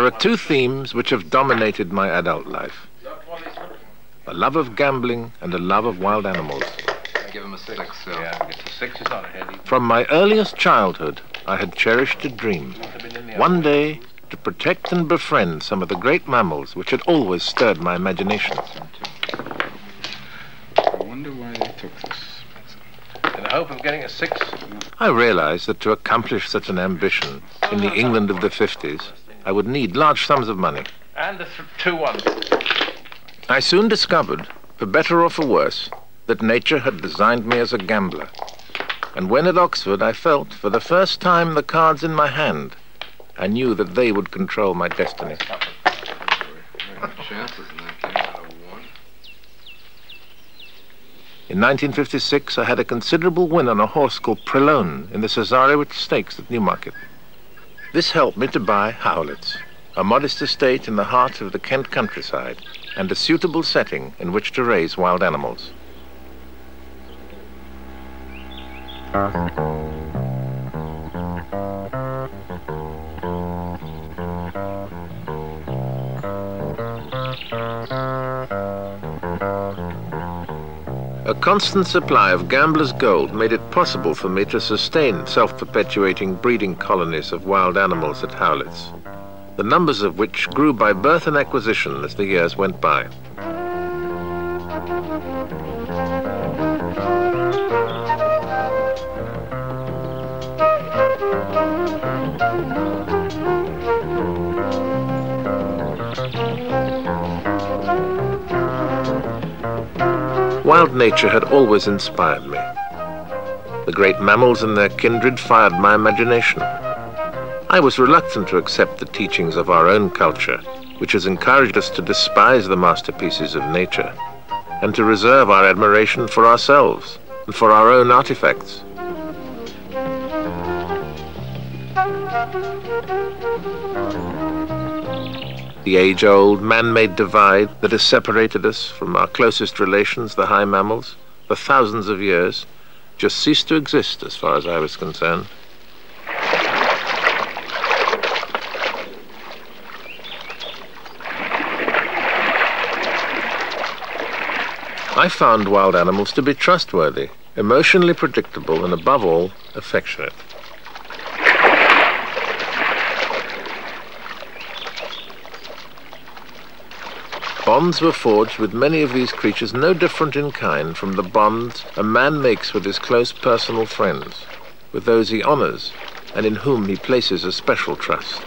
There are two themes which have dominated my adult life a love of gambling and a love of wild animals. Give him a six. So. Yeah, get to six. It's not a heavy. From my earliest childhood, I had cherished a dream. One day, to protect and befriend some of the great mammals which had always stirred my imagination. I wonder why they took this. In the hope of getting a six. I realized that to accomplish such an ambition in the England of the 50s, I would need large sums of money. And the th- two. I soon discovered, for better or for worse, that nature had designed me as a gambler. And when at Oxford, I felt, for the first time, the cards in my hand. I knew that they would control my destiny. In that game out of one. In 1956, I had a considerable win on a horse called Prelone in the Cesarewitch Stakes at Newmarket. This helped me to buy Howletts, a modest estate in the heart of the Kent countryside, and a suitable setting in which to raise wild animals. A constant supply of gambler's gold made it possible for me to sustain self-perpetuating breeding colonies of wild animals at Howletts, the numbers of which grew by birth and acquisition as the years went by. Wild nature had always inspired me. The great mammals and their kindred fired my imagination. I was reluctant to accept the teachings of our own culture, which has encouraged us to despise the masterpieces of nature and to reserve our admiration for ourselves and for our own artifacts. The age-old man-made divide that has separated us from our closest relations, the high mammals, for thousands of years, just ceased to exist as far as I was concerned. I found wild animals to be trustworthy, emotionally predictable, and above all, affectionate. Bonds were forged with many of these creatures no different in kind from the bonds a man makes with his close personal friends, with those he honors and in whom he places a special trust.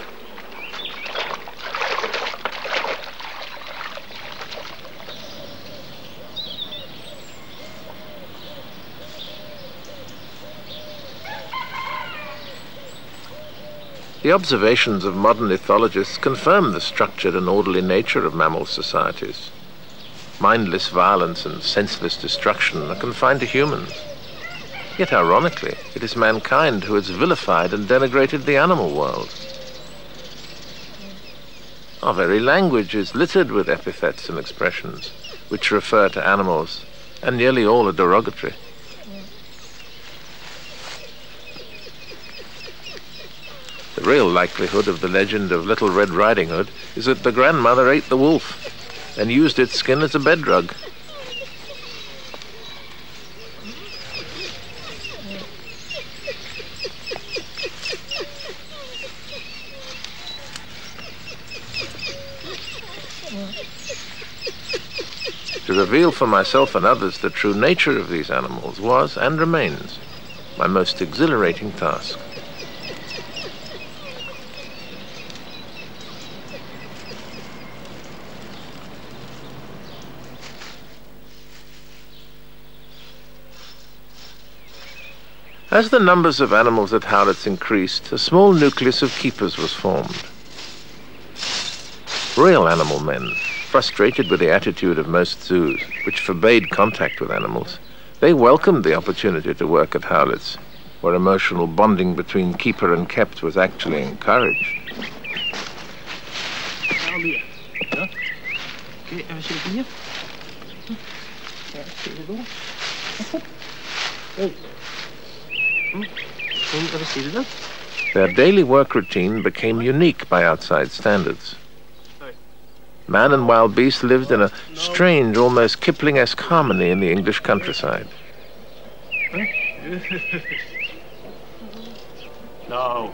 The observations of modern ethologists confirm the structured and orderly nature of mammal societies. Mindless violence and senseless destruction are confined to humans. Yet, ironically, it is mankind who has vilified and denigrated the animal world. Our very language is littered with epithets and expressions which refer to animals, and nearly all are derogatory. The real likelihood of the legend of Little Red Riding Hood is that the grandmother ate the wolf and used its skin as a bed rug. To reveal for myself and others the true nature of these animals was and remains my most exhilarating task. As the numbers of animals at Howletts increased, a small nucleus of keepers was formed. Real animal men, frustrated with the attitude of most zoos, which forbade contact with animals, they welcomed the opportunity to work at Howletts, where emotional bonding between keeper and kept was actually encouraged. Hmm? Their daily work routine became unique by outside standards. Man and wild beast lived in a strange, almost Kipling-esque harmony in the English countryside. No.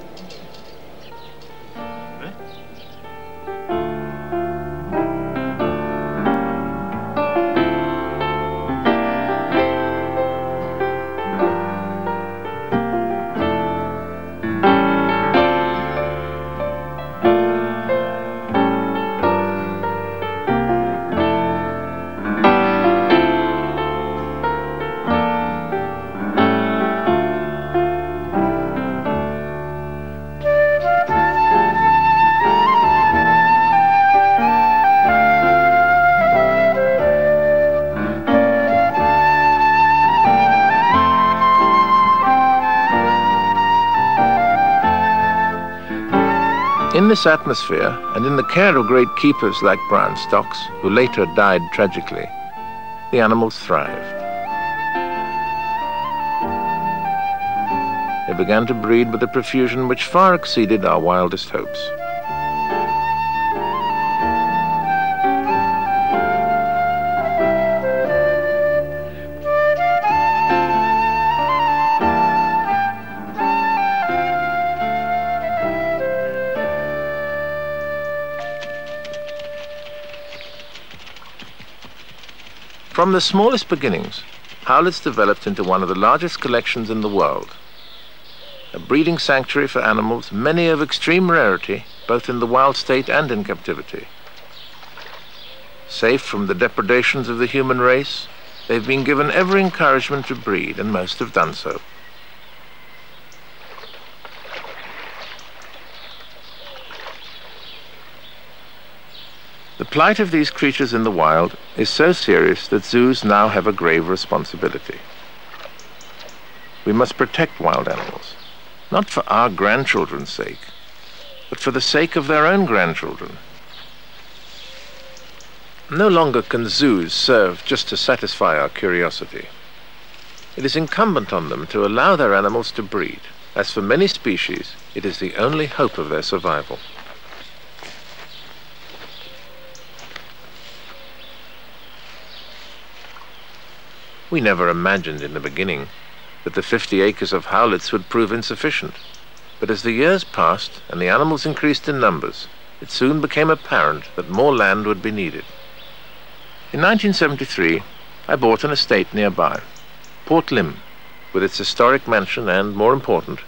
This atmosphere, and in the care of great keepers like Brian Stocks, who later died tragically, the animals thrived. They began to breed with a profusion which far exceeded our wildest hopes. From the smallest beginnings, Howletts developed into one of the largest collections in the world. A breeding sanctuary for animals, many of extreme rarity, both in the wild state and in captivity. Safe from the depredations of the human race, they've been given every encouragement to breed, and most have done so. Plight of these creatures in the wild is so serious that zoos now have a grave responsibility. We must protect wild animals, not for our grandchildren's sake, but for the sake of their own grandchildren. No longer can zoos serve just to satisfy our curiosity. It is incumbent on them to allow their animals to breed, as for many species, it is the only hope of their survival. We never imagined in the beginning that the 50 acres of Howletts would prove insufficient. But as the years passed and the animals increased in numbers, it soon became apparent that more land would be needed. In 1973, I bought an estate nearby, Port Lympne, with its historic mansion and, more important,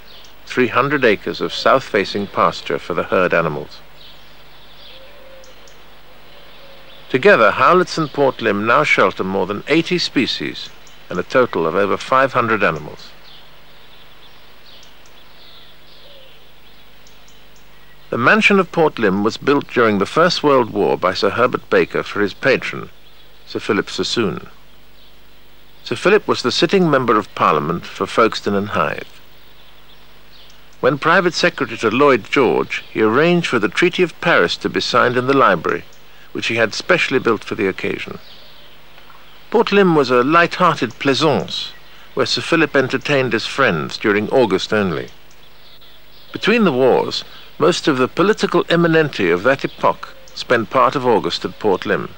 300 acres of south-facing pasture for the herd animals. Together, Howletts and Port Lympne now shelter more than 80 species and a total of over 500 animals. The mansion of Port Lympne was built during the First World War by Sir Herbert Baker for his patron, Sir Philip Sassoon. Sir Philip was the sitting member of Parliament for Folkestone and Hythe. When Private Secretary to Lloyd George, he arranged for the Treaty of Paris to be signed in the library, which he had specially built for the occasion. Port Lympne was a light-hearted plaisance, where Sir Philip entertained his friends during August only. Between the wars, most of the political eminenti of that epoch spent part of August at Port Lympne.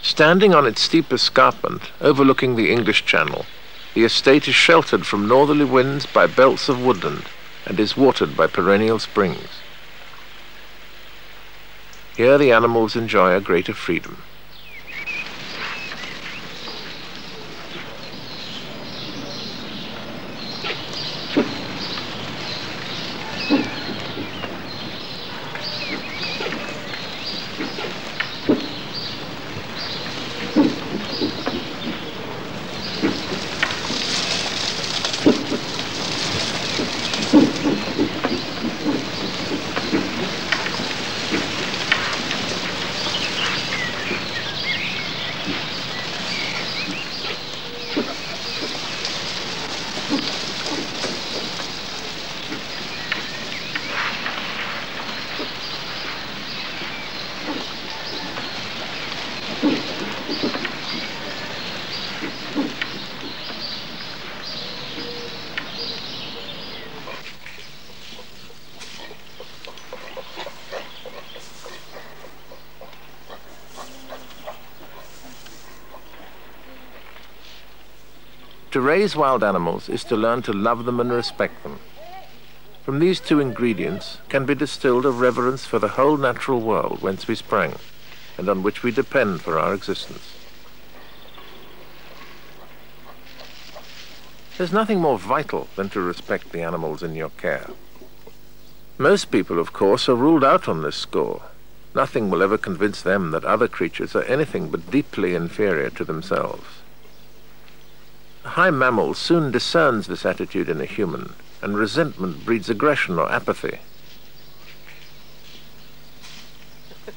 Standing on its steep escarpment, overlooking the English Channel, the estate is sheltered from northerly winds by belts of woodland and is watered by perennial springs. Here the animals enjoy a greater freedom. To raise wild animals is to learn to love them and respect them. From these two ingredients can be distilled a reverence for the whole natural world whence we sprang and on which we depend for our existence. There's nothing more vital than to respect the animals in your care. Most people, of course, are ruled out on this score. Nothing will ever convince them that other creatures are anything but deeply inferior to themselves. A high mammal soon discerns this attitude in a human, and resentment breeds aggression or apathy.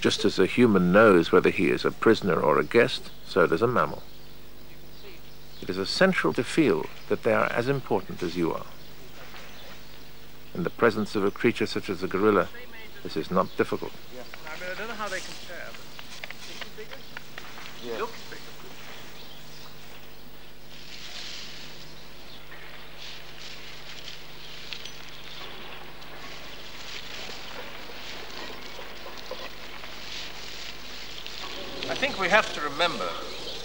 Just as a human knows whether he is a prisoner or a guest, so does a mammal. It is essential to feel that they are as important as you are. In the presence of a creature such as a gorilla, this is not difficult. I mean, I don't know how they compare, but is he bigger? Yeah. Looks we have to remember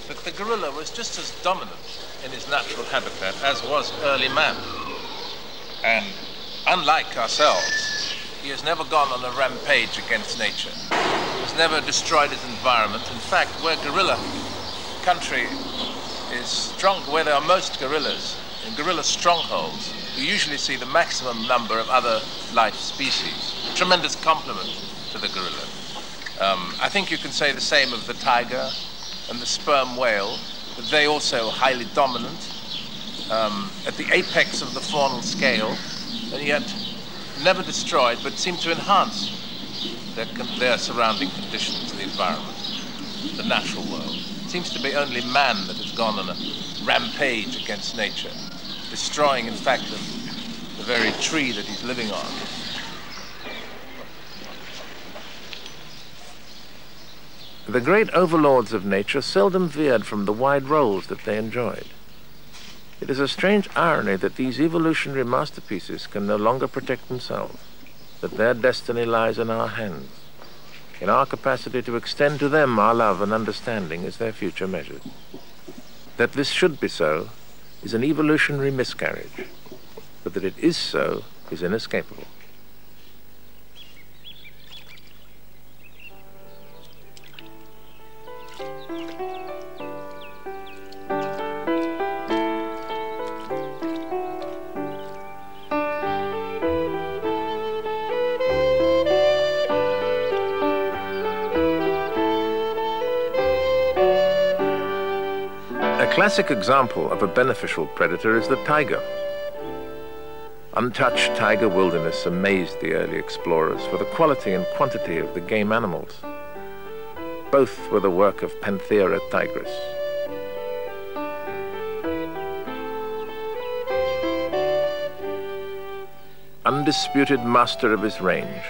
that the gorilla was just as dominant in his natural habitat as was early man. And unlike ourselves, he has never gone on a rampage against nature. He has never destroyed his environment. In fact, where gorilla country is strong, where there are most gorillas, in gorilla strongholds, you usually see the maximum number of other life species. A tremendous compliment to the gorilla. Um, I think you can say the same of the tiger and the sperm whale, they also highly dominant um, at the apex of the faunal scale, and yet never destroyed, but seem to enhance their, their surrounding conditions, the environment, the natural world. It seems to be only man that has gone on a rampage against nature, destroying, in fact, the, the very tree that he's living on. The great overlords of nature seldom veered from the wide roles that they enjoyed. It is a strange irony that these evolutionary masterpieces can no longer protect themselves, that their destiny lies in our hands. In our capacity to extend to them our love and understanding is their future measured. That this should be so is an evolutionary miscarriage, but that it is so is inescapable. Classic example of a beneficial predator is the tiger. Untouched tiger wilderness amazed the early explorers for the quality and quantity of the game animals. Both were the work of Panthera tigris. Undisputed master of his range,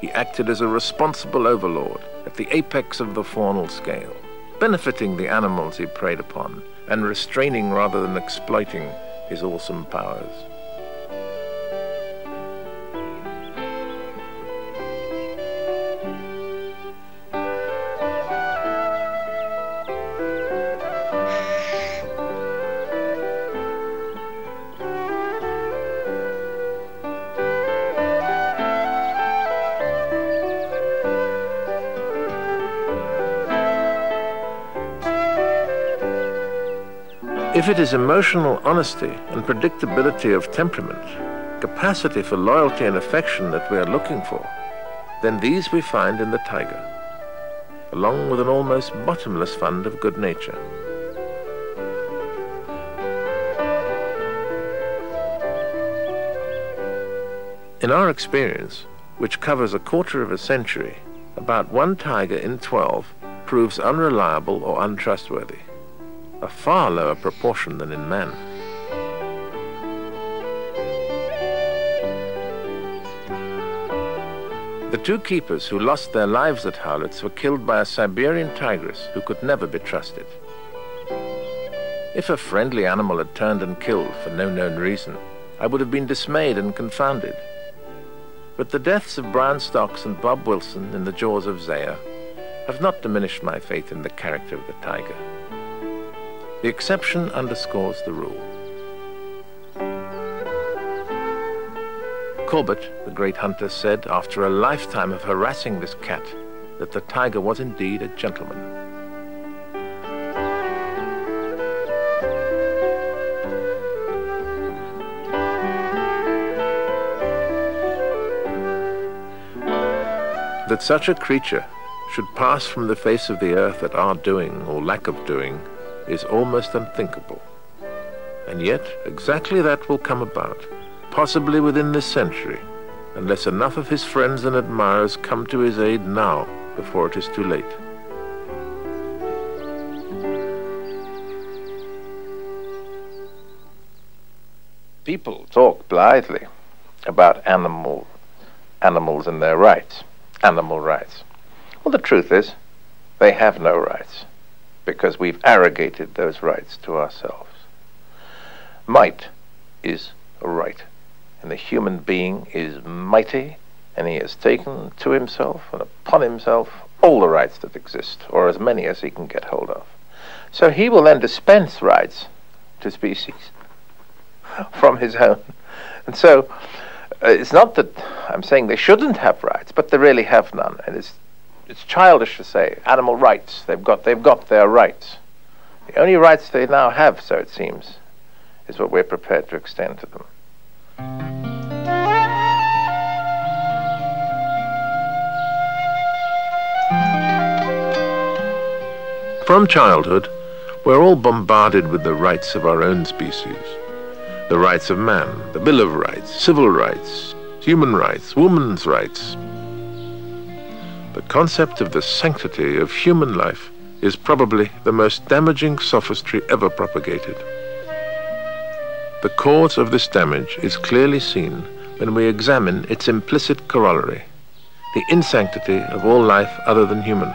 he acted as a responsible overlord at the apex of the faunal scale, benefiting the animals he preyed upon and restraining rather than exploiting his awesome powers. If it is emotional honesty and predictability of temperament, capacity for loyalty and affection that we are looking for, then these we find in the tiger, along with an almost bottomless fund of good nature. In our experience, which covers a quarter of a century, about one tiger in 12 proves unreliable or untrustworthy a far lower proportion than in man. The two keepers who lost their lives at Howletts were killed by a Siberian tigress who could never be trusted. If a friendly animal had turned and killed for no known reason, I would have been dismayed and confounded. But the deaths of Brian Stocks and Bob Wilson in the jaws of Zaya have not diminished my faith in the character of the tiger. The exception underscores the rule. Corbett, the great hunter, said after a lifetime of harassing this cat that the tiger was indeed a gentleman. That such a creature should pass from the face of the earth at our doing or lack of doing is almost unthinkable. And yet, exactly that will come about, possibly within this century, unless enough of his friends and admirers come to his aid now before it is too late. People talk blithely about animal, animals and their rights, animal rights. Well, the truth is, they have no rights because we've arrogated those rights to ourselves. Might is a right, and the human being is mighty, and he has taken to himself and upon himself all the rights that exist, or as many as he can get hold of. So he will then dispense rights to species from his own. And so uh, it's not that I'm saying they shouldn't have rights, but they really have none. And it's it's childish to say animal rights. They've got they've got their rights. The only rights they now have, so it seems, is what we're prepared to extend to them. From childhood, we're all bombarded with the rights of our own species. The rights of man, the Bill of Rights, civil rights, human rights, woman's rights, the concept of the sanctity of human life is probably the most damaging sophistry ever propagated. The cause of this damage is clearly seen when we examine its implicit corollary, the insanctity of all life other than human.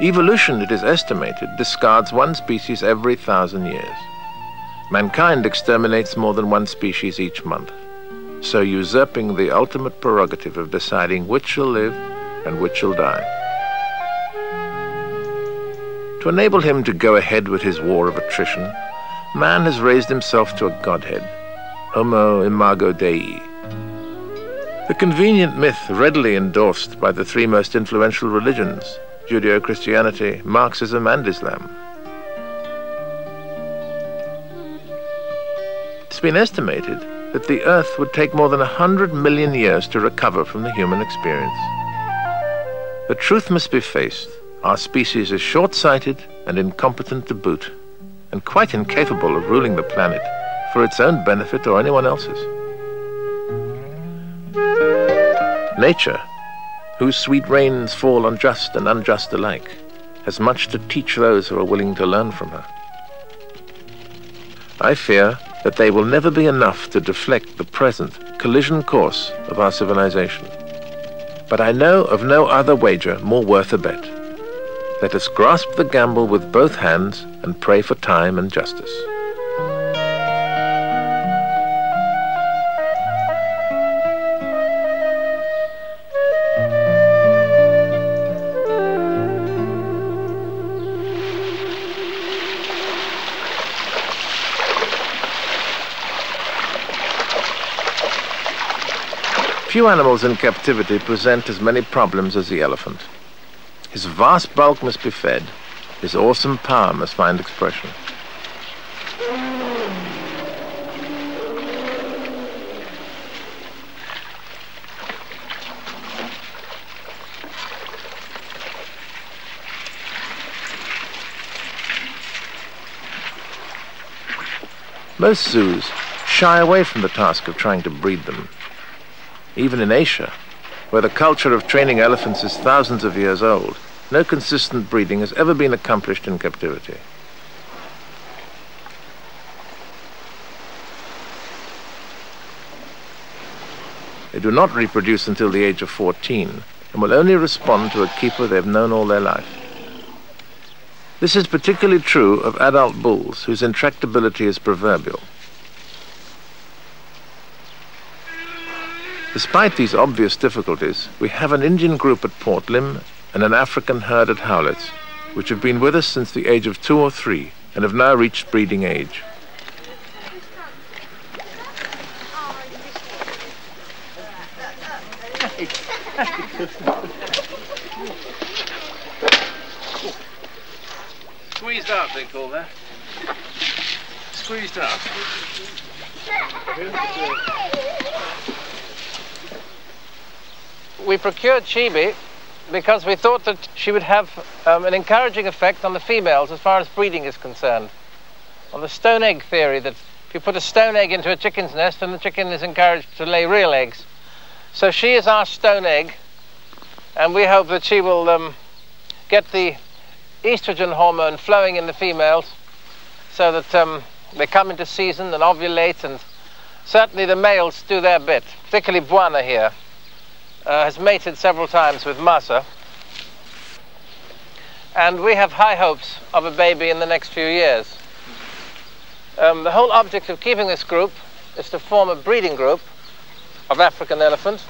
Evolution, it is estimated, discards one species every thousand years. Mankind exterminates more than one species each month so usurping the ultimate prerogative of deciding which shall live and which shall die. To enable him to go ahead with his war of attrition, man has raised himself to a godhead, Homo imago Dei. The convenient myth readily endorsed by the three most influential religions, Judeo-Christianity, Marxism, and Islam. It's been estimated that the Earth would take more than a hundred million years to recover from the human experience. The truth must be faced. Our species is short-sighted and incompetent to boot, and quite incapable of ruling the planet for its own benefit or anyone else's. Nature, whose sweet rains fall on just and unjust alike, has much to teach those who are willing to learn from her. I fear that they will never be enough to deflect the present collision course of our civilization. But I know of no other wager more worth a bet. Let us grasp the gamble with both hands and pray for time and justice. Few animals in captivity present as many problems as the elephant. His vast bulk must be fed. His awesome power must find expression. Most zoos shy away from the task of trying to breed them even in Asia, where the culture of training elephants is thousands of years old, no consistent breeding has ever been accomplished in captivity. They do not reproduce until the age of 14 and will only respond to a keeper they have known all their life. This is particularly true of adult bulls, whose intractability is proverbial. Despite these obvious difficulties, we have an Indian group at Port Lympne and an African herd at Howletts which have been with us since the age of two or three and have now reached breeding age. Squeezed out, they call that. Squeezed out. We procured Chibi because we thought that she would have um, an encouraging effect on the females as far as breeding is concerned. On the stone egg theory that if you put a stone egg into a chicken's nest, then the chicken is encouraged to lay real eggs. So she is our stone egg, and we hope that she will um, get the estrogen hormone flowing in the females so that um, they come into season and ovulate, and certainly the males do their bit, particularly Bwana here uh, has mated several times with Maza. And we have high hopes of a baby in the next few years. Um, the whole object of keeping this group is to form a breeding group of African elephant.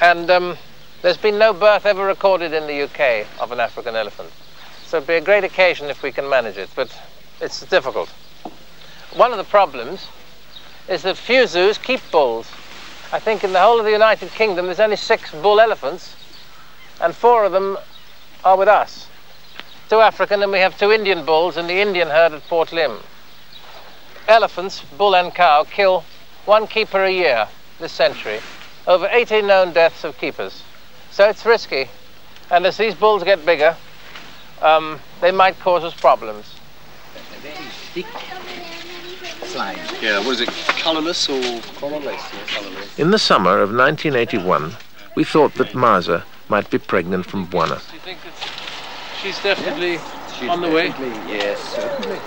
And um, there's been no birth ever recorded in the UK of an African elephant. So it'd be a great occasion if we can manage it, but it's difficult. One of the problems is that few zoos keep bulls I think in the whole of the United Kingdom there's only six bull elephants and four of them are with us. Two African and we have two Indian bulls in the Indian herd at Port Lympne. Elephants, bull and cow, kill one keeper a year this century. Over 80 known deaths of keepers. So it's risky. And as these bulls get bigger, um, they might cause us problems. Yeah, uh, what is it, colourless or? Colourless, yeah, colourless. In the summer of 1981, we thought that Maza might be pregnant from Bwana. Do you think she's definitely on the way? Yes, certainly.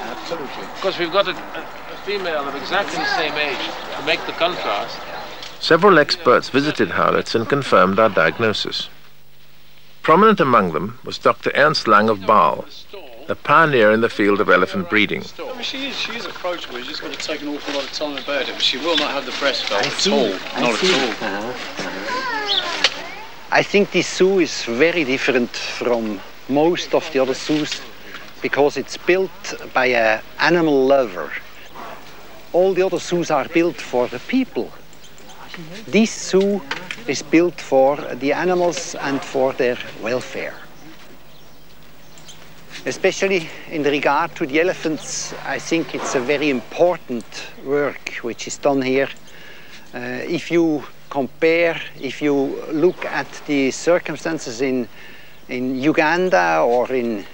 Absolutely. Because we've got a, a, female of exactly the same age to make the contrast. Several experts visited Howletts and confirmed our diagnosis. Prominent among them was Dr. Ernst Lang of Basel, a pioneer in the field of elephant breeding. I mean, she is, she is approachable. You just got to take an awful lot of time about it, but she will not have the breast I at all. Not at all. I think this zoo is very different from most of the other zoos because it's built by an animal lover. All the other zoos are built for the people. This zoo is built for the animals and for their welfare. Especially in regard to the elephants, I think it's a very important work which is done here. Uh, if you compare, if you look at the circumstances in, in Uganda or in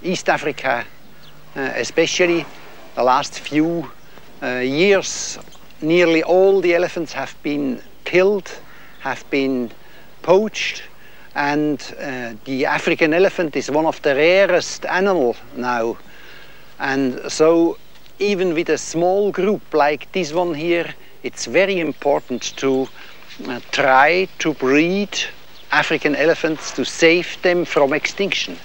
East Africa, uh, especially the last few uh, years, nearly all the elephants have been killed, have been poached, and uh, the African elephant is one of the rarest animal now. And so even with a small group like this one here, it's very important to uh, try to breed African elephants to save them from extinction.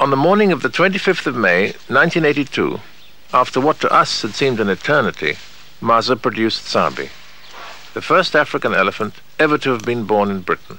On the morning of the 25th of May, 1982, after what to us had seemed an eternity, Maza produced Sabi, the first African elephant ever to have been born in Britain.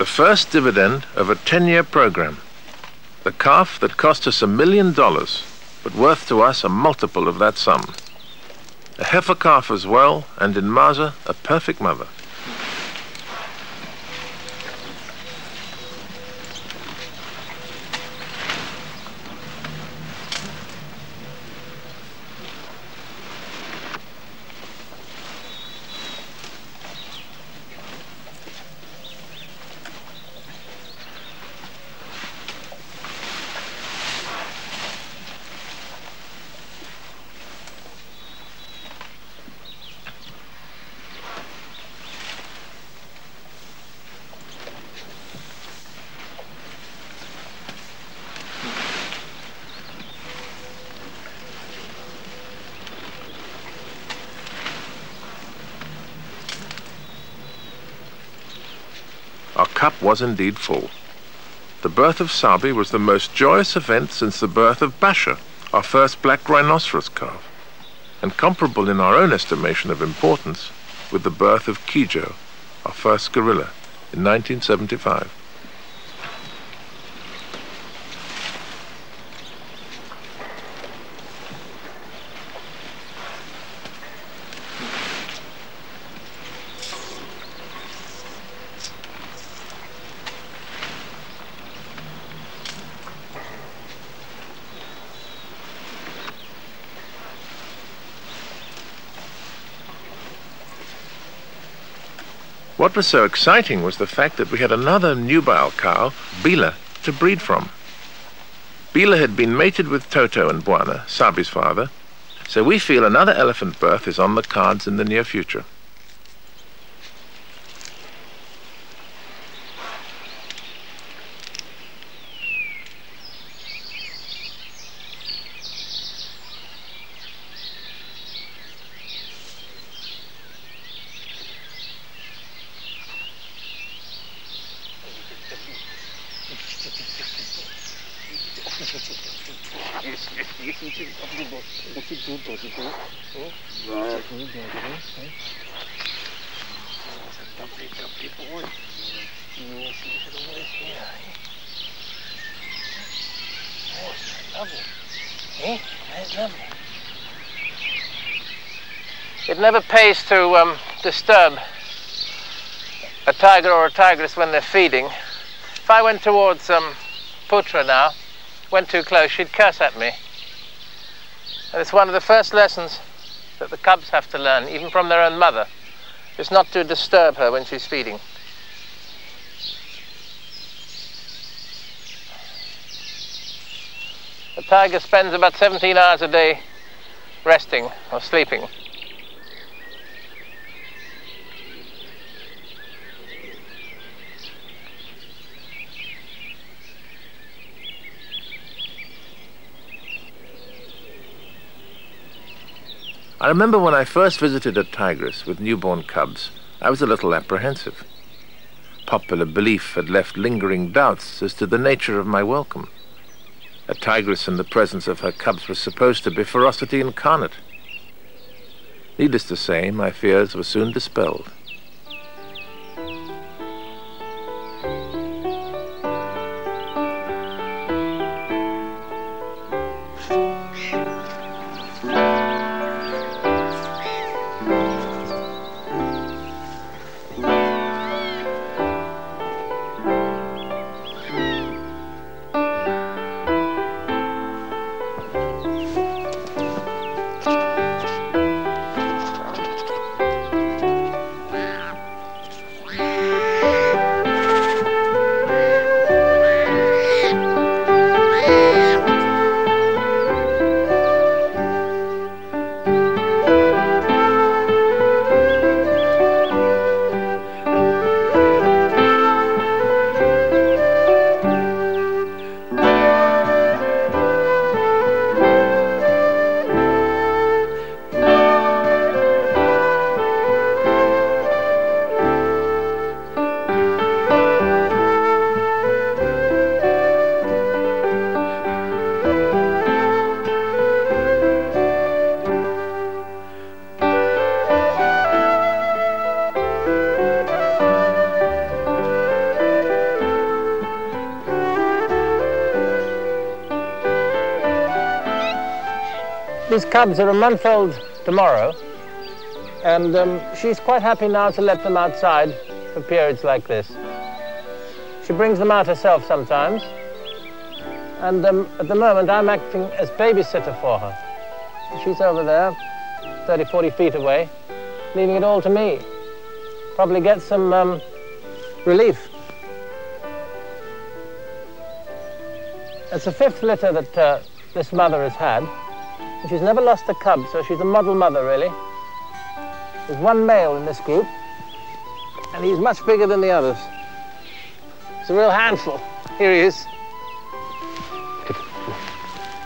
The first dividend of a 10-year program. The calf that cost us a million dollars, but worth to us a multiple of that sum. A heifer calf as well, and in Maza, a perfect mother. Was indeed full. The birth of Sabi was the most joyous event since the birth of Basha, our first black rhinoceros calf, and comparable in our own estimation of importance with the birth of Kijo, our first gorilla, in 1975. What was so exciting was the fact that we had another nubile cow, Bila, to breed from. Bila had been mated with Toto and Bwana, Sabi's father, so we feel another elephant birth is on the cards in the near future. It pays to um, disturb a tiger or a tigress when they're feeding. If I went towards um, Putra now, went too close, she'd curse at me. And it's one of the first lessons that the cubs have to learn, even from their own mother, is not to disturb her when she's feeding. The tiger spends about 17 hours a day resting or sleeping. I remember when I first visited a tigress with newborn cubs, I was a little apprehensive. Popular belief had left lingering doubts as to the nature of my welcome. A tigress in the presence of her cubs was supposed to be ferocity incarnate. Needless to say, my fears were soon dispelled. These cubs are a month old tomorrow, and um, she's quite happy now to let them outside for periods like this. She brings them out herself sometimes, and um, at the moment I'm acting as babysitter for her. She's over there, 30, 40 feet away, leaving it all to me. Probably get some um, relief. It's the fifth litter that uh, this mother has had. And she's never lost a cub, so she's a model mother, really. There's one male in this group, and he's much bigger than the others. It's a real handful. Here he is.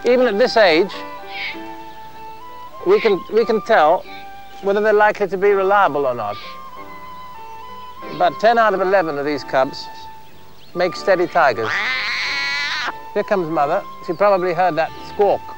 Even at this age, we can, we can tell whether they're likely to be reliable or not. About 10 out of 11 of these cubs make steady tigers. Here comes mother. She probably heard that squawk.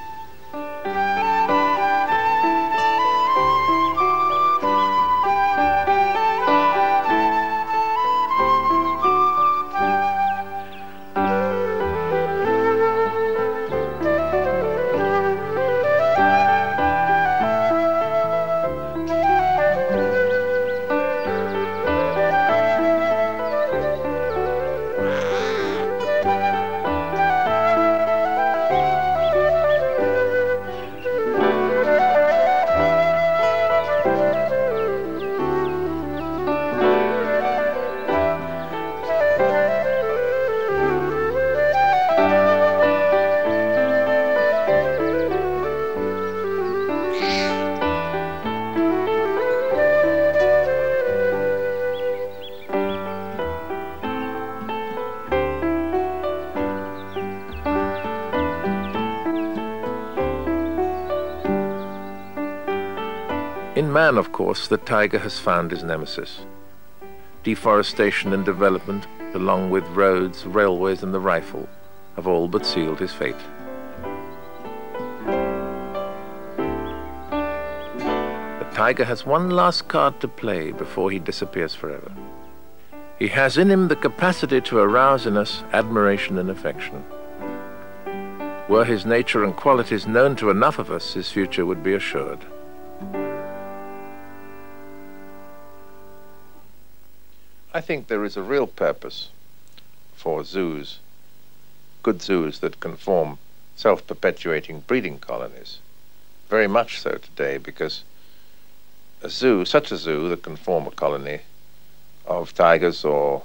Man, of course, the tiger has found his nemesis. Deforestation and development, along with roads, railways, and the rifle, have all but sealed his fate. The tiger has one last card to play before he disappears forever. He has in him the capacity to arouse in us admiration and affection. Were his nature and qualities known to enough of us, his future would be assured. Think there is a real purpose for zoos, good zoos that can form self-perpetuating breeding colonies. Very much so today because a zoo, such a zoo that can form a colony of tigers or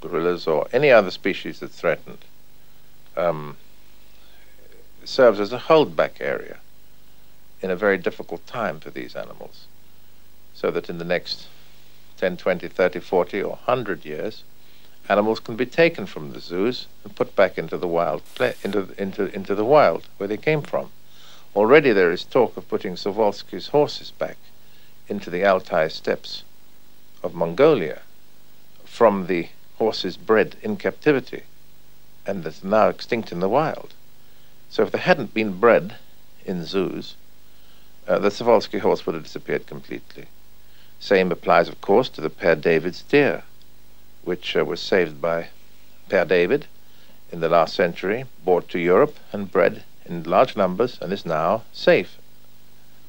gorillas or any other species that's threatened, um, serves as a holdback area in a very difficult time for these animals. So that in the next 10, 20, 30, 40, or 100 years, animals can be taken from the zoos and put back into the wild, into, into, into the wild where they came from. Already there is talk of putting Przewalski's horses back into the Altai steppes of Mongolia from the horses bred in captivity and that's now extinct in the wild. So if they hadn't been bred in zoos, uh, the Przewalski horse would have disappeared completely. Same applies, of course, to the Père David's deer, which uh, was saved by Père David in the last century, brought to Europe and bred in large numbers, and is now safe,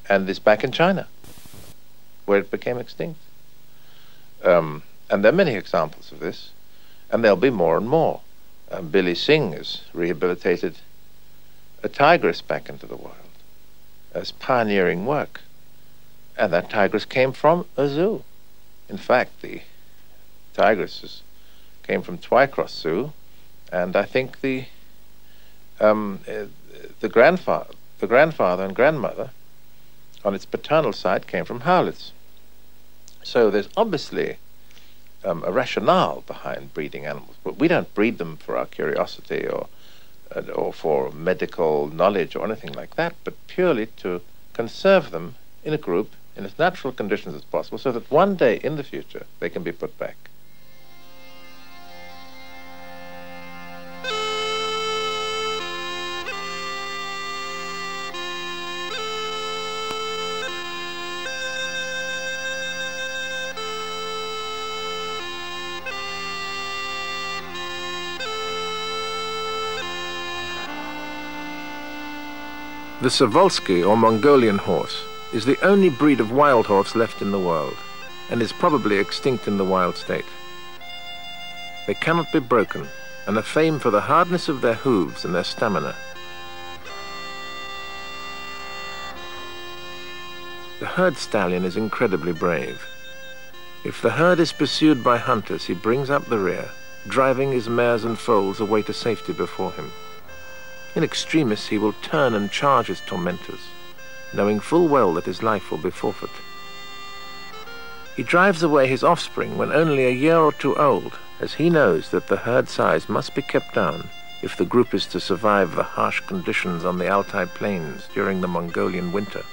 and is back in China, where it became extinct. Um, and there are many examples of this, and there'll be more and more. Um, Billy Singh has rehabilitated a tigress back into the wild as pioneering work. And that tigress came from a zoo. In fact, the tigresses came from Twycross Zoo, and I think the um, uh, the grandfather, the grandfather and grandmother, on its paternal side, came from Howletts. So there's obviously um, a rationale behind breeding animals, but we don't breed them for our curiosity or uh, or for medical knowledge or anything like that, but purely to conserve them in a group in as natural conditions as possible so that one day in the future they can be put back. The Przewalski or Mongolian horse is the only breed of wild horse left in the world and is probably extinct in the wild state. They cannot be broken and are famed for the hardness of their hooves and their stamina. The herd stallion is incredibly brave. If the herd is pursued by hunters, he brings up the rear, driving his mares and foals away to safety before him. In extremis, he will turn and charge his tormentors knowing full well that his life will be forfeit. He drives away his offspring when only a year or two old, as he knows that the herd size must be kept down if the group is to survive the harsh conditions on the Altai plains during the Mongolian winter.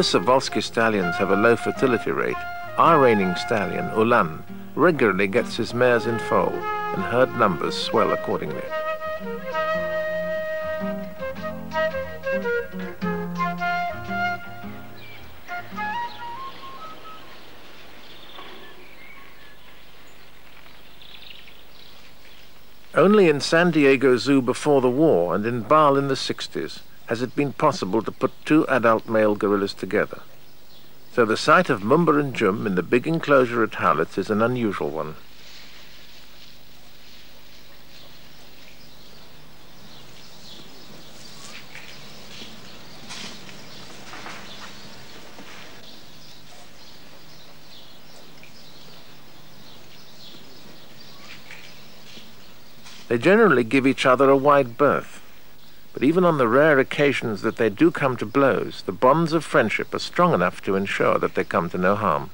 Although Przewalski stallions have a low fertility rate, our reigning stallion, Ulan, regularly gets his mares in foal, and herd numbers swell accordingly. Only in San Diego Zoo before the war and in Basle in the 60s has it been possible to put two adult male gorillas together. So the sight of Mumba and Djoum in the big enclosure at Howletts is an unusual one. They generally give each other a wide berth. But even on the rare occasions that they do come to blows, the bonds of friendship are strong enough to ensure that they come to no harm.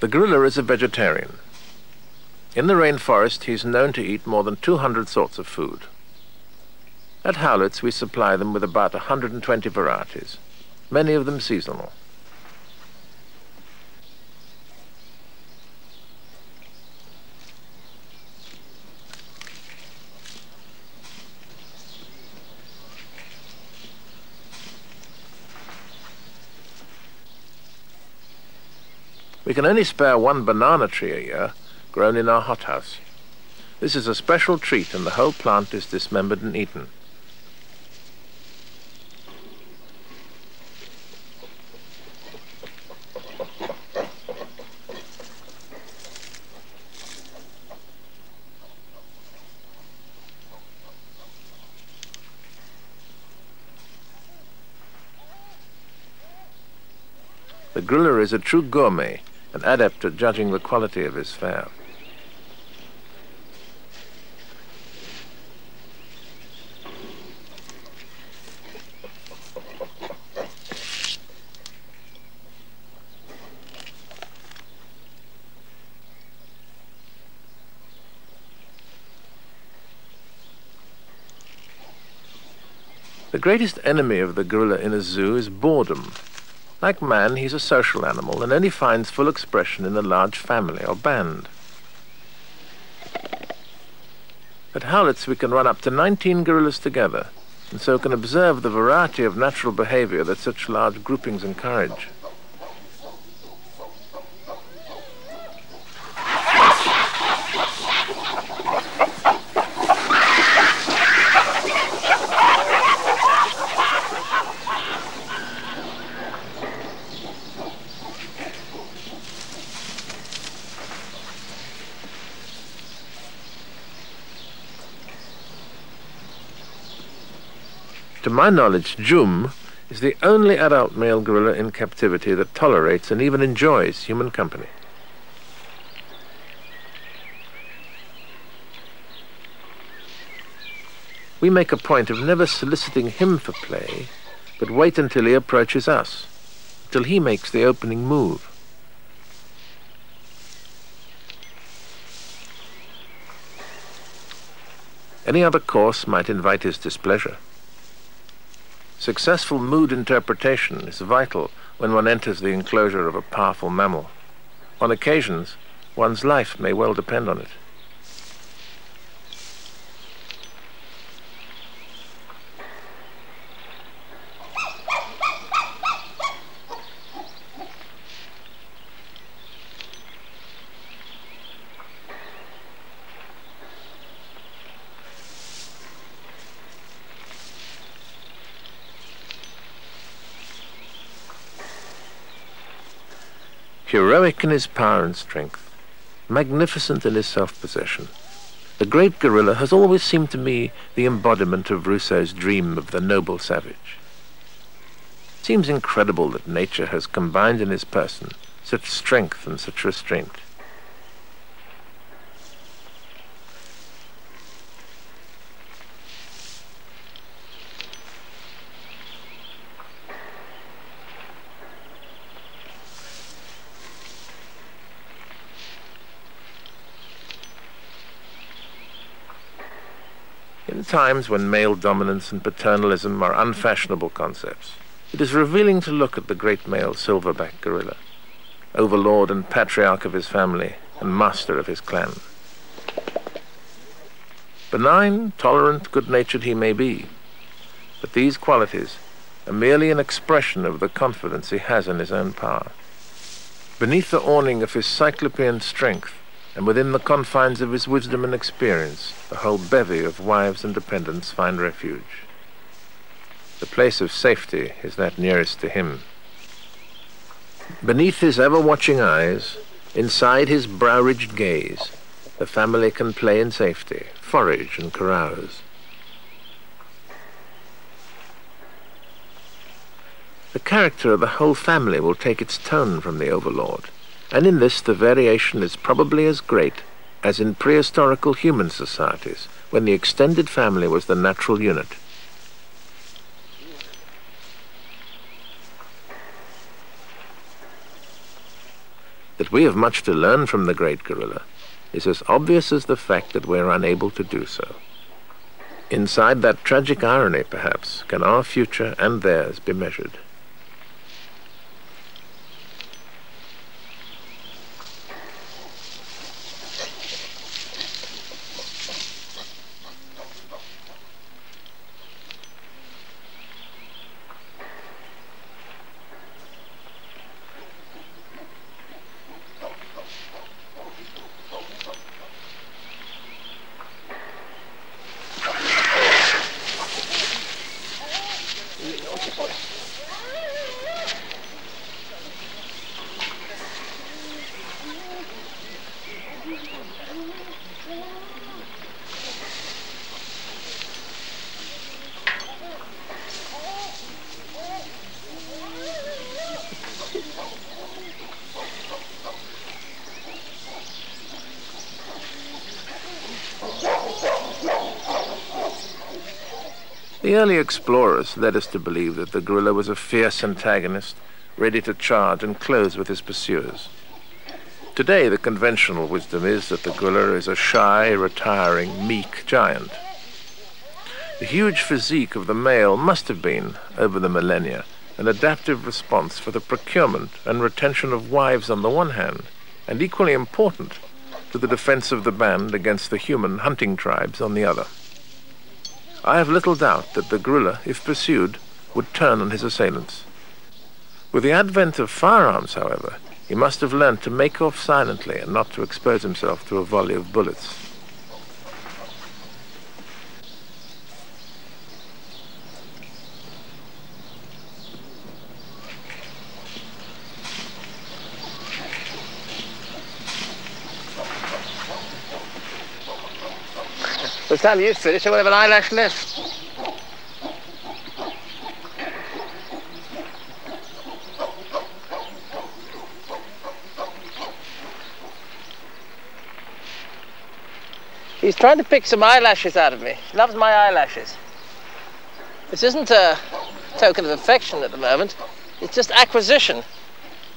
The gorilla is a vegetarian. In the rainforest, he's known to eat more than 200 sorts of food. At Howletts, we supply them with about 120 varieties, many of them seasonal. We can only spare one banana tree a year, grown in our hothouse. This is a special treat and the whole plant is dismembered and eaten. The gorilla is a true gourmet, an adept at judging the quality of his fare. The greatest enemy of the gorilla in a zoo is boredom. Like man, he's a social animal and only finds full expression in a large family or band. At Howletts we can run up to 19 gorillas together, and so can observe the variety of natural behavior that such large groupings encourage. My knowledge, Djoum is the only adult male gorilla in captivity that tolerates and even enjoys human company. We make a point of never soliciting him for play, but wait until he approaches us, until he makes the opening move. Any other course might invite his displeasure. Successful mood interpretation is vital when one enters the enclosure of a powerful mammal. On occasions, one's life may well depend on it. Heroic in his power and strength, magnificent in his self-possession, the great gorilla has always seemed to me the embodiment of Rousseau's dream of the noble savage. It seems incredible that nature has combined in his person such strength and such restraint. In times when male dominance and paternalism are unfashionable concepts, it is revealing to look at the great male silverback gorilla, overlord and patriarch of his family and master of his clan. Benign, tolerant, good-natured he may be, but these qualities are merely an expression of the confidence he has in his own power. Beneath the awning of his cyclopean strength, and within the confines of his wisdom and experience, the whole bevy of wives and dependents find refuge. The place of safety is that nearest to him. Beneath his ever-watching eyes, inside his brow-ridged gaze, the family can play in safety, forage and carouse. The character of the whole family will take its tone from the overlord, and in this the variation is probably as great as in prehistorical human societies, when the extended family was the natural unit. That we have much to learn from the great gorilla is as obvious as the fact that we're unable to do so. Inside that tragic irony, perhaps, can our future and theirs be measured. Early explorers led us to believe that the gorilla was a fierce antagonist, ready to charge and close with his pursuers. Today, the conventional wisdom is that the gorilla is a shy, retiring, meek giant. The huge physique of the male must have been, over the millennia, an adaptive response for the procurement and retention of wives on the one hand, and equally important, to the defense of the band against the human hunting tribes on the other. I have little doubt that the gorilla, if pursued, would turn on his assailants. With the advent of firearms, however, he must have learned to make off silently and not to expose himself to a volley of bullets. By the time you finish, I will have an eyelash left. He's trying to pick some eyelashes out of me. He loves my eyelashes. This isn't a token of affection at the moment. It's just acquisition.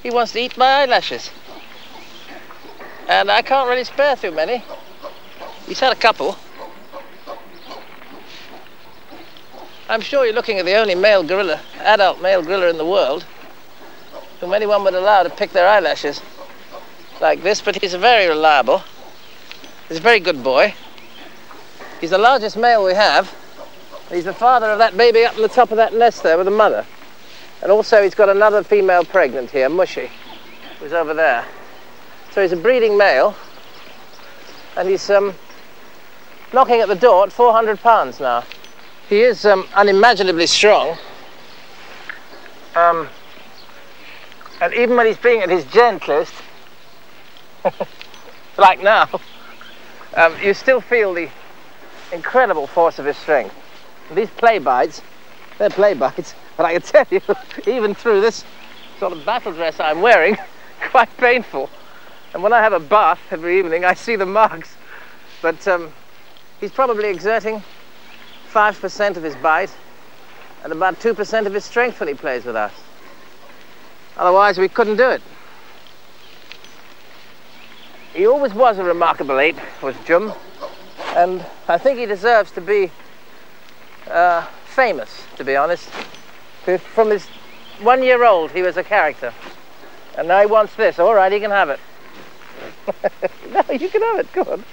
He wants to eat my eyelashes. And I can't really spare too many. He's had a couple. I'm sure you're looking at the only male gorilla, adult male gorilla in the world, whom anyone would allow to pick their eyelashes like this, but he's a very reliable. He's a very good boy. He's the largest male we have. He's the father of that baby up on the top of that nest there with the mother. And also he's got another female pregnant here, Mushy, who's over there. So he's a breeding male, and he's um, knocking at the door at 400 pounds now. He is um, unimaginably strong. Um, And even when he's being at his gentlest, like now, um, you still feel the incredible force of his strength. And these play bites, they're play bites, but I can tell you, even through this sort of battle dress I'm wearing, quite painful. And when I have a bath every evening, I see the marks. But um, he's probably exerting 5% of his bite and about 2% of his strength when he plays with us. Otherwise, we couldn't do it. He always was a remarkable ape, was Djoum, and I think he deserves to be uh, famous, to be honest. From his one year old, he was a character. And now he wants this. All right, he can have it. no, you can have it. Go on.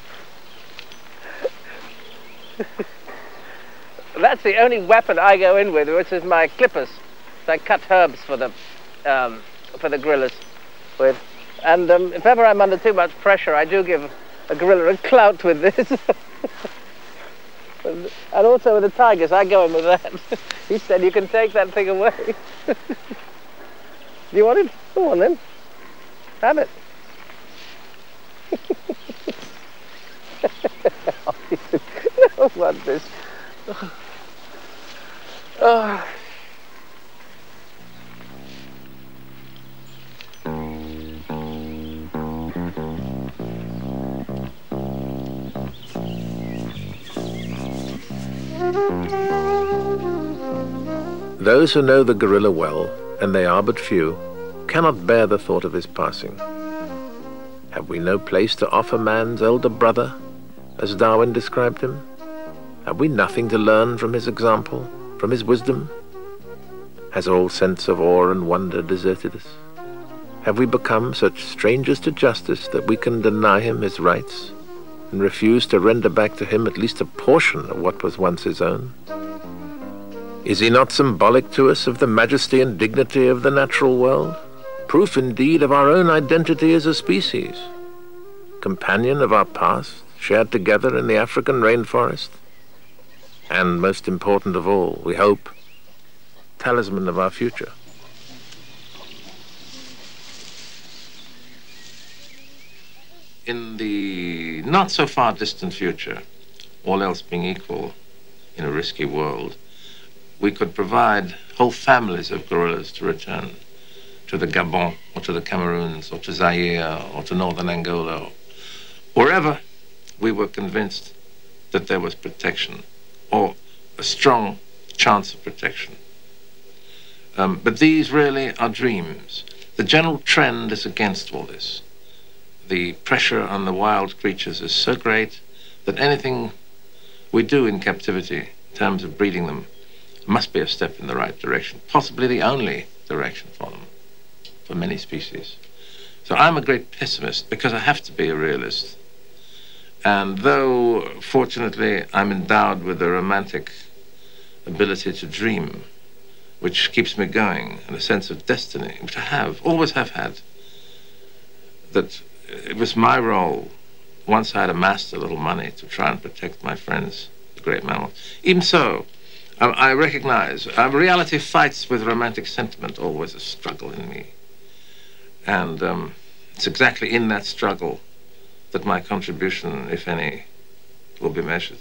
That's the only weapon I go in with, which is my clippers. I cut herbs for the um, for the gorillas with. And um, if ever I'm under too much pressure, I do give a gorilla a clout with this. and also with the tigers, I go in with that. he said, you can take that thing away. do you want it? Go on then. Have it. no one this. Those who know the gorilla well, and they are but few, cannot bear the thought of his passing. Have we no place to offer man's elder brother, as Darwin described him? Have we nothing to learn from his example, from his wisdom? Has all sense of awe and wonder deserted us? Have we become such strangers to justice that we can deny him his rights and refuse to render back to him at least a portion of what was once his own? Is he not symbolic to us of the majesty and dignity of the natural world? Proof indeed of our own identity as a species? Companion of our past, shared together in the African rainforest? And most important of all, we hope, talisman of our future. In the not so far distant future, all else being equal in a risky world, we could provide whole families of gorillas to return to the Gabon or to the Cameroons or to Zaire or to northern Angola, wherever we were convinced that there was protection or a strong chance of protection. Um, but these really are dreams. The general trend is against all this. The pressure on the wild creatures is so great that anything we do in captivity, in terms of breeding them, must be a step in the right direction, possibly the only direction for them, for many species. So I'm a great pessimist because I have to be a realist. And though, fortunately, I'm endowed with a romantic ability to dream, which keeps me going, and a sense of destiny, which I have, always have had, that it was my role, once I had amassed a little money, to try and protect my friends, the great mammals. Even so, um, I recognize um, reality fights with romantic sentiment, always a struggle in me. And um, it's exactly in that struggle that my contribution, if any, will be measured.